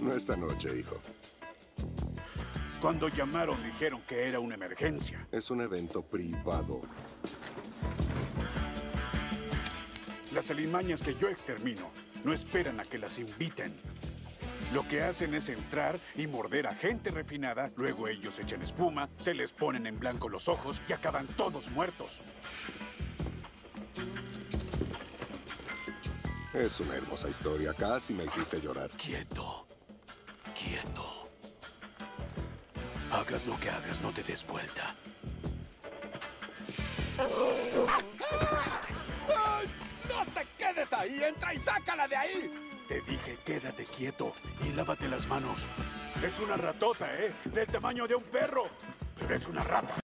No esta noche, hijo. Cuando llamaron dijeron que era una emergencia. Es un evento privado. Las alimañas que yo extermino no esperan a que las inviten. Lo que hacen es entrar y morder a gente refinada, luego ellos echan espuma, se les ponen en blanco los ojos y acaban todos muertos. Es una hermosa historia. Casi me hiciste llorar. Quieto. Quieto. Hagas lo que hagas, no te des vuelta. ¡No te quedes ahí! ¡Entra y sácala de ahí! Te dije, quédate quieto y lávate las manos. Es una ratota, ¿eh? Del tamaño de un perro. Pero es una rata.